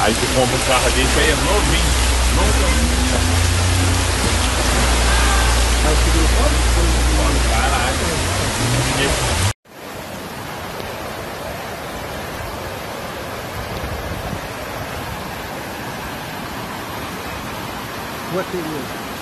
Aí tu compra um carro desse aí, é novinho. Novinho. Aí tu seguro pode? Caraca. What it is.